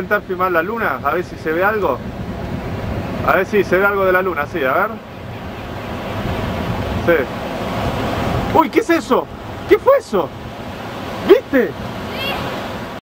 intentar filmar la luna, a ver si se ve algo. A ver si se ve algo de la luna, sí, a ver. Sí. Uy, ¿qué es eso? ¿Qué fue eso? ¿Viste?